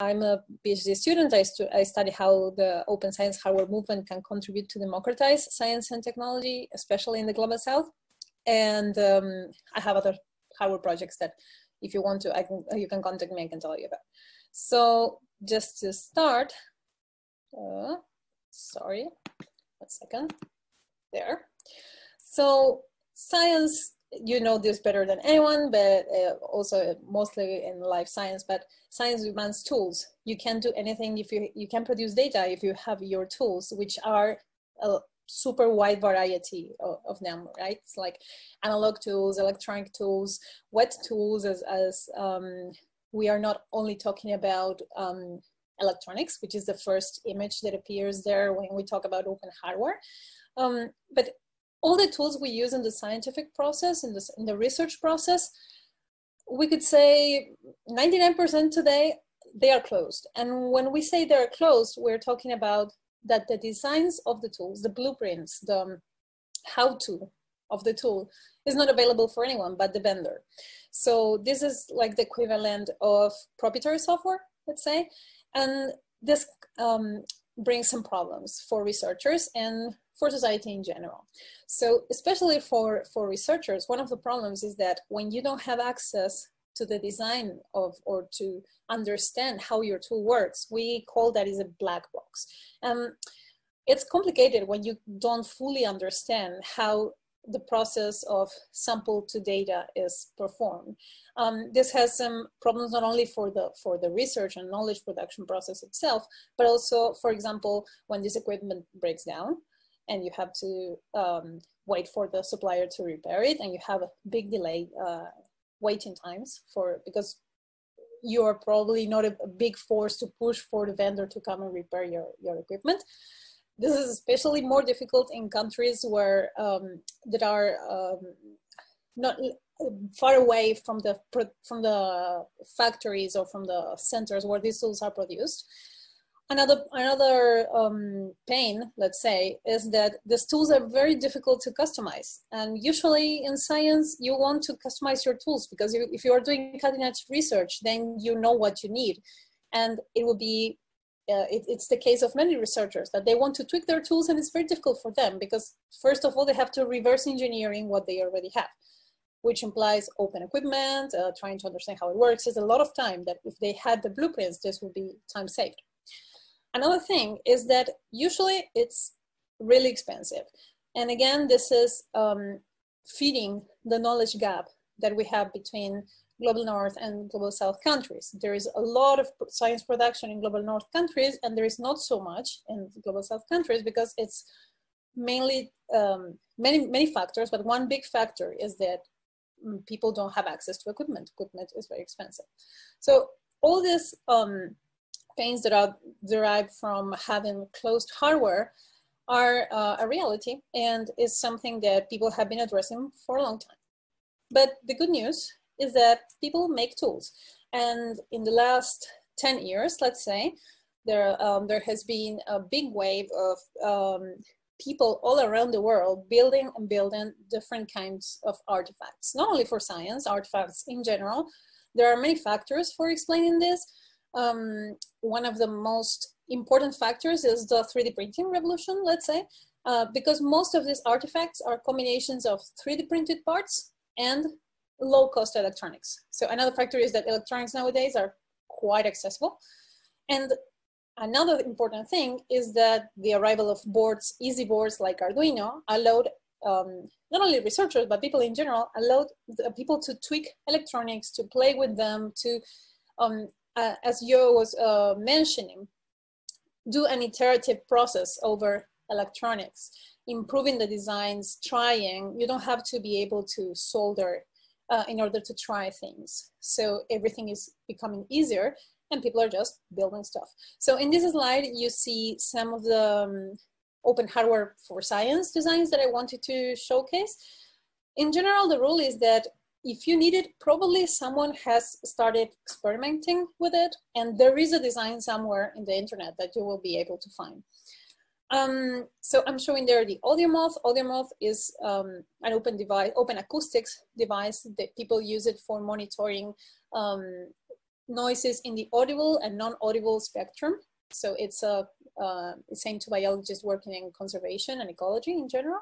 I'm a PhD student. I, stu- I study how the open science hardware movement can contribute to democratize science and technology, especially in the global south. And um, I have other hardware projects that if you want to, I can, you can contact me, I can tell you about. So just to start, uh, sorry, one second, there. So science you know this better than anyone, but uh, also mostly in life science. But science demands tools. You can't do anything if you you can produce data if you have your tools, which are a super wide variety of, of them. Right? It's like analog tools, electronic tools, wet tools. As as um, we are not only talking about um, electronics, which is the first image that appears there when we talk about open hardware. Um, but all the tools we use in the scientific process, in the, in the research process, we could say 99% today, they are closed. And when we say they're closed, we're talking about that the designs of the tools, the blueprints, the um, how-to of the tool is not available for anyone but the vendor. So this is like the equivalent of proprietary software, let's say. And this um, brings some problems for researchers and for society in general. So especially for, for researchers, one of the problems is that when you don't have access to the design of or to understand how your tool works, we call that is a black box. Um, it's complicated when you don't fully understand how the process of sample to data is performed. Um, this has some problems not only for the for the research and knowledge production process itself, but also, for example, when this equipment breaks down, and you have to um, wait for the supplier to repair it and you have a big delay uh, waiting times for because you are probably not a, big force to push for the vendor to come and repair your, your equipment. This is especially more difficult in countries where um, that are um, not far away from the from the factories or from the centers where these tools are produced Another, another um, pain, let's say, is that these tools are very difficult to customize. And usually in science, you want to customize your tools because if you are doing cutting edge research, then you know what you need. And it will be, uh, it, it's the case of many researchers that they want to tweak their tools and it's very difficult for them because first of all, they have to reverse engineering what they already have which implies open equipment, uh, trying to understand how it works. It's a lot of time that if they had the blueprints, this would be time saved. Another thing is that usually it's really expensive. And again, this is um, feeding the knowledge gap that we have between global north and global south countries. There is a lot of science production in global north countries, and there is not so much in global south countries because it's mainly um, many many factors. But one big factor is that mm, people don't have access to equipment. Equipment is very expensive. So all this um, pains that are derived from having closed hardware are uh, a reality and is something that people have been addressing for a long time. But the good news is that people make tools. And in the last 10 years, let's say, there, um, there has been a big wave of um, people all around the world building and building different kinds of artifacts, not only for science, artifacts in general. There are many factors for explaining this, um, one of the most important factors is the 3D printing revolution, let's say, uh, because most of these artifacts are combinations of 3D printed parts and low cost electronics. So another factor is that electronics nowadays are quite accessible. And another important thing is that the arrival of boards, easy boards like Arduino, allowed um, not only researchers, but people in general, allowed people to tweak electronics, to play with them, to um, uh, as Yo was uh, mentioning, do an iterative process over electronics, improving the designs, trying. You don't have to be able to solder uh, in order to try things. So everything is becoming easier and people are just building stuff. So in this slide, you see some of the um, open hardware for science designs that I wanted to showcase. In general, the rule is that if you need it, probably someone has started experimenting with it, and there is a design somewhere in the internet that you will be able to find. Um, so I'm showing there the AudioMoth. AudioMoth is um, an open device, open acoustics device that people use it for monitoring um, noises in the audible and non-audible spectrum. So it's a uh, to biologists working in conservation and ecology in general.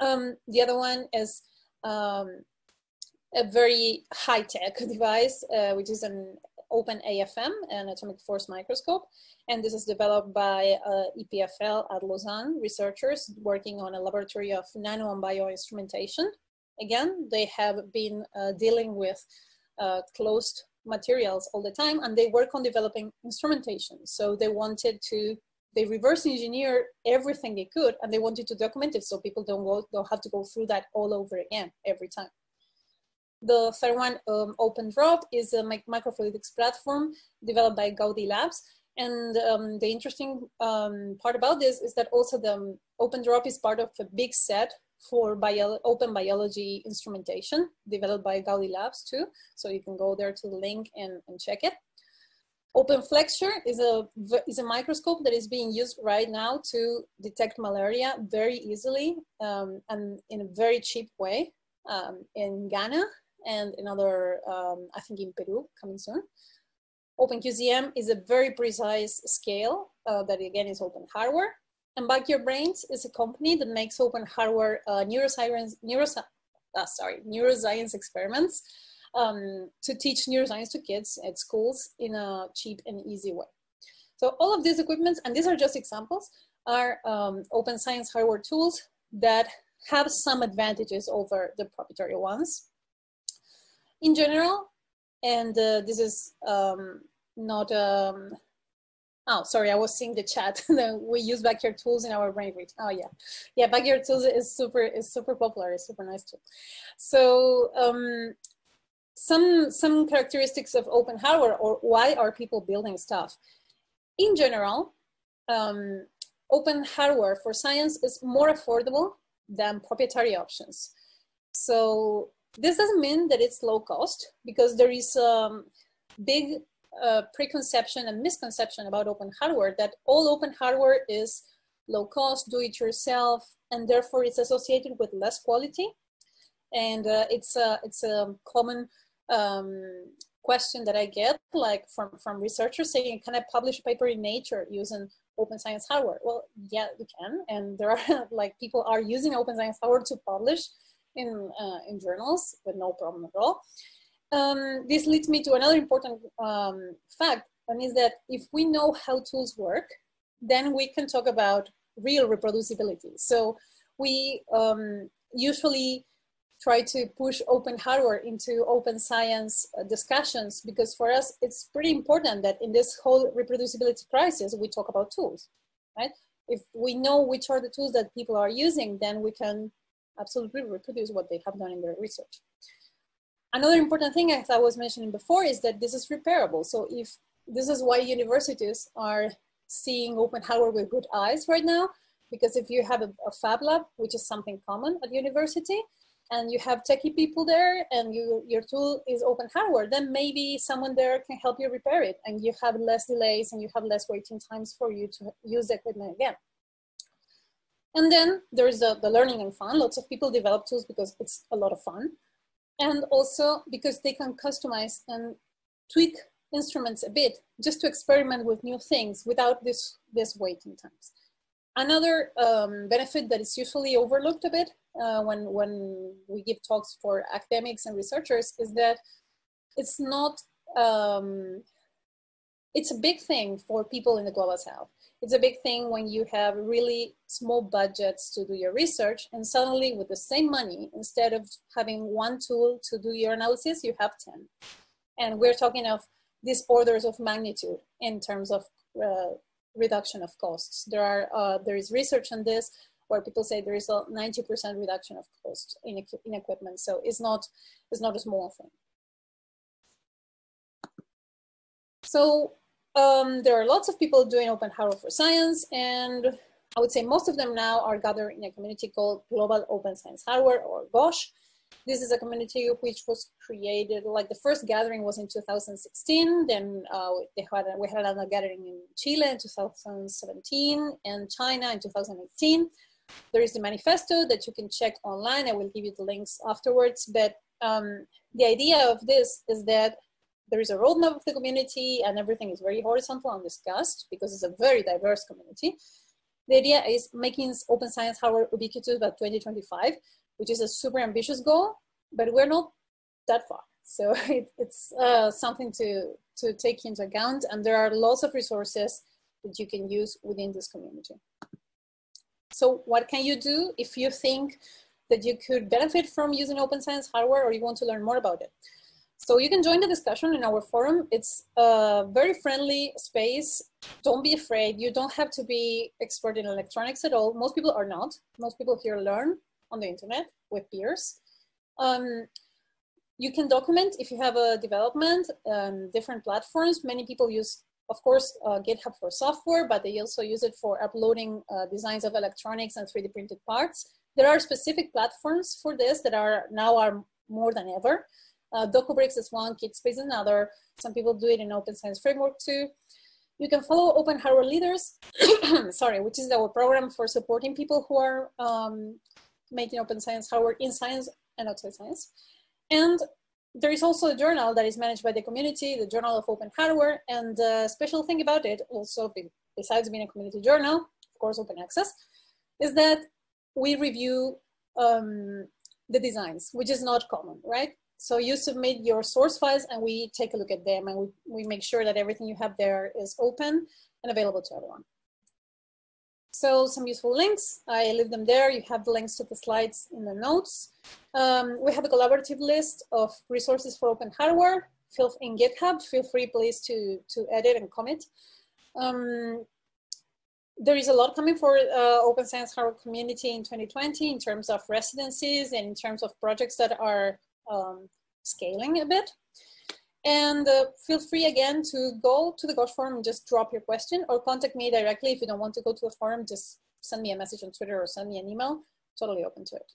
Um, the other one is um, a very high-tech device, uh, which is an open AFM, an atomic force microscope. And this is developed by uh, EPFL at Lausanne researchers working on a laboratory of nano and bioinstrumentation. Again, they have been uh, dealing with uh, closed materials all the time and they work on developing instrumentation. So they wanted to, they reverse engineer everything they could and they wanted to document it so people don't, go, don't have to go through that all over again every time. The third one, um, OpenDrop, is a microfluidics platform developed by Gaudi Labs. And um, the interesting um, part about this is that also the um, OpenDrop is part of a big set for bio open biology instrumentation developed by Gaudi Labs too. So you can go there to the link and, and check it. OpenFlexure is a, is a microscope that is being used right now to detect malaria very easily um, and in a very cheap way um, in Ghana and another, um, I think in Peru coming soon. OpenQCM is a very precise scale uh, that again is open hardware. And Backyard Brains is a company that makes open hardware uh, neuroscience, uh, sorry, neuroscience experiments um, to teach neuroscience to kids at schools in a cheap and easy way. So all of these equipments, and these are just examples, are um, open science hardware tools that have some advantages over the proprietary ones in general, and uh, this is um, not, um, oh, sorry, I was seeing the chat. we use backyard tools in our brain Oh yeah, yeah, backyard tools is super, is super popular, it's super nice too. So um, some, some characteristics of open hardware or why are people building stuff? In general, um, open hardware for science is more affordable than proprietary options. So this doesn't mean that it's low cost because there is a um, big uh, preconception and misconception about open hardware that all open hardware is low cost, do it yourself, and therefore it's associated with less quality. And uh, it's, a, it's a common um, question that I get like from, from researchers saying, can I publish a paper in Nature using open science hardware? Well, yeah, you can. And there are like people are using open science hardware to publish in, uh, in journals with no problem at all. Um, this leads me to another important um, fact, and is that if we know how tools work, then we can talk about real reproducibility. So we um, usually try to push open hardware into open science uh, discussions because for us it's pretty important that in this whole reproducibility crisis we talk about tools right if we know which are the tools that people are using then we can absolutely reproduce what they have done in their research. Another important thing, as I was mentioning before, is that this is repairable. So if this is why universities are seeing open hardware with good eyes right now, because if you have a, a fab lab, which is something common at university, and you have techie people there and you, your tool is open hardware, then maybe someone there can help you repair it and you have less delays and you have less waiting times for you to use the equipment again. And then there's the, the learning and fun. Lots of people develop tools because it's a lot of fun. And also because they can customize and tweak instruments a bit just to experiment with new things without this, this waiting times. Another um, benefit that is usually overlooked a bit uh, when, when we give talks for academics and researchers is that it's not, um, it's a big thing for people in the global south it's a big thing when you have really small budgets to do your research and suddenly with the same money instead of having one tool to do your analysis you have 10 and we're talking of these orders of magnitude in terms of uh, reduction of costs. There are uh, there is research on this where people say there is a 90% reduction of cost in, in equipment. So it's not it's not a small thing. So um, there are lots of people doing open hardware for science, and I would say most of them now are gathered in a community called Global Open Science Hardware, or GOSH. This is a community which was created, like the first gathering was in 2016, then uh, had, we had another gathering in Chile in 2017, and China in 2018. There is the manifesto that you can check online. I will give you the links afterwards, but um, the idea of this is that there is a roadmap of the community and everything is very horizontal and discussed because it's a very diverse community. The idea is making open science hardware ubiquitous by 2025, which is a super ambitious goal, but we're not that far. So it, it's uh, something to, to take into account and there are lots of resources that you can use within this community. So what can you do if you think that you could benefit from using open science hardware or you want to learn more about it? So you can join the discussion in our forum. It's a very friendly space. Don't be afraid. You don't have to be expert in electronics at all. Most people are not. Most people here learn on the internet with peers. Um, you can document if you have a development, um, different platforms. Many people use, of course, uh, GitHub for software, but they also use it for uploading uh, designs of electronics and 3D printed parts. There are specific platforms for this that are now are more than ever. Uh, DocuBricks is one, Kitspace is another. Some people do it in Open Science Framework too. You can follow Open Hardware Leaders, sorry, which is our program for supporting people who are um, making open science hardware in science and outside science. And there is also a journal that is managed by the community, the Journal of Open Hardware. And the special thing about it, also besides being a community journal, of course, open access, is that we review um, the designs, which is not common, right? So you submit your source files and we take a look at them and we, we make sure that everything you have there is open and available to everyone. So some useful links, I leave them there. You have the links to the slides in the notes. Um, we have a collaborative list of resources for open hardware feel in GitHub. Feel free, please, to, to edit and commit. Um, there is a lot coming for uh, open science hardware community in 2020 in terms of residencies and in terms of projects that are um, scaling a bit. And uh, feel free again to go to the GOSH forum and just drop your question or contact me directly if you don't want to go to the forum, just send me a message on Twitter or send me an email. Totally open to it.